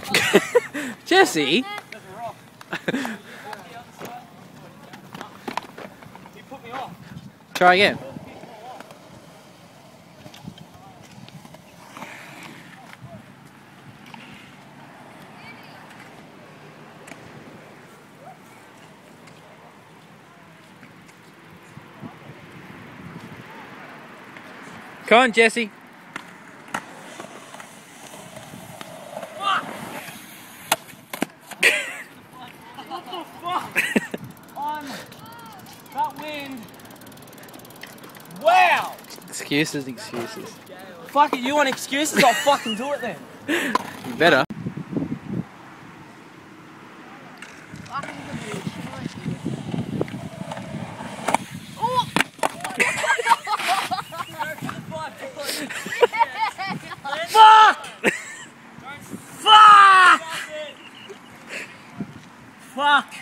Jesse? Try again. Come on, Jesse. What the fuck? On that wind. Wow! Excuses, excuses. Fuck it, you want excuses? I'll fucking do it then. You better. Fuck! Fuck! Fuck!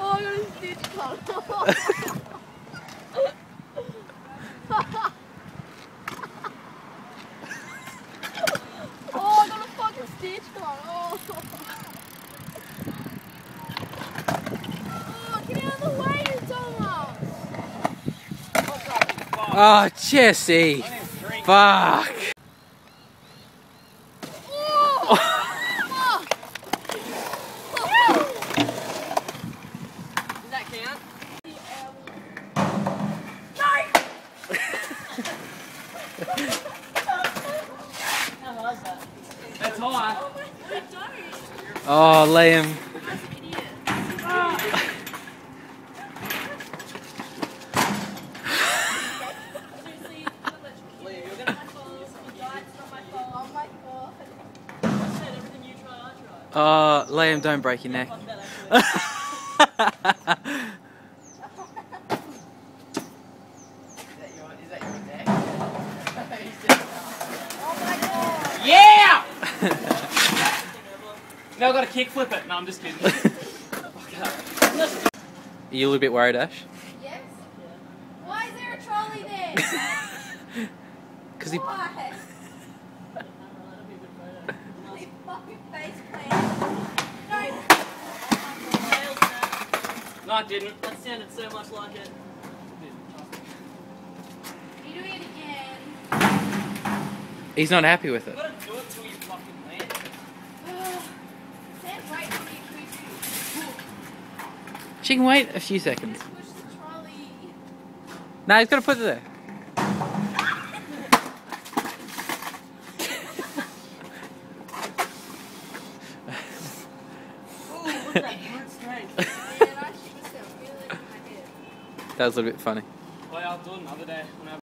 Oh, I got a stitch cut. Oh, I got a fucking stitch cut. Oh. oh, get out of the way, you dumbass. Oh, Jesse. Fuck. Oh, fuck. Does that count? High. Oh, Liam. Oh. Oh, uh, Liam, don't break your neck. now I gotta kick flip it. No, I'm just kidding. Are you a little bit worried, Ash? Yes? Why is there a trolley there? Because he. Why? They fucking face plant. No, no, it didn't. That sounded so much like it. you're doing it again. He's not happy with it. You gotta do it till you fucking land. Stand right till you push, She can wait a few seconds. push the trolley. No, he's got to put it there. Ooh, that brute strength. Man, I shit myself. Feel it in my head. That was a little bit funny. Yeah, I'll do it another day when I have